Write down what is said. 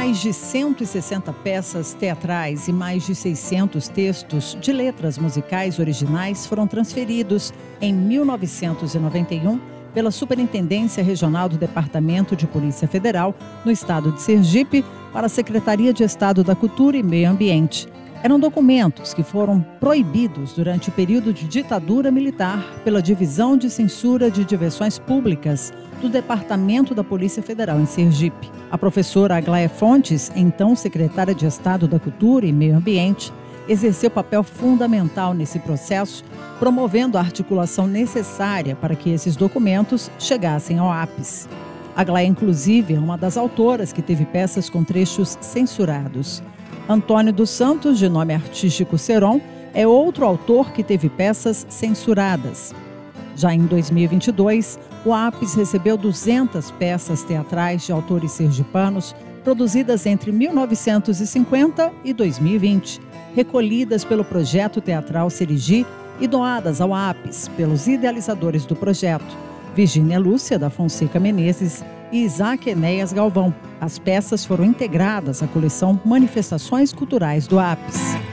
Mais de 160 peças teatrais e mais de 600 textos de letras musicais originais foram transferidos em 1991 pela Superintendência Regional do Departamento de Polícia Federal, no estado de Sergipe, para a Secretaria de Estado da Cultura e Meio Ambiente. Eram documentos que foram proibidos durante o período de ditadura militar pela Divisão de Censura de Diversões Públicas do Departamento da Polícia Federal em Sergipe. A professora Aglaia Fontes, então secretária de Estado da Cultura e Meio Ambiente, exerceu papel fundamental nesse processo, promovendo a articulação necessária para que esses documentos chegassem ao ápice. Aglaia, inclusive, é uma das autoras que teve peças com trechos censurados. Antônio dos Santos, de nome artístico Seron, é outro autor que teve peças censuradas. Já em 2022, o APES recebeu 200 peças teatrais de autores sergipanos produzidas entre 1950 e 2020, recolhidas pelo projeto teatral Serigi e doadas ao APES pelos idealizadores do projeto, Virgínia Lúcia da Fonseca Menezes e Isaac Enéas Galvão. As peças foram integradas à coleção Manifestações Culturais do APES.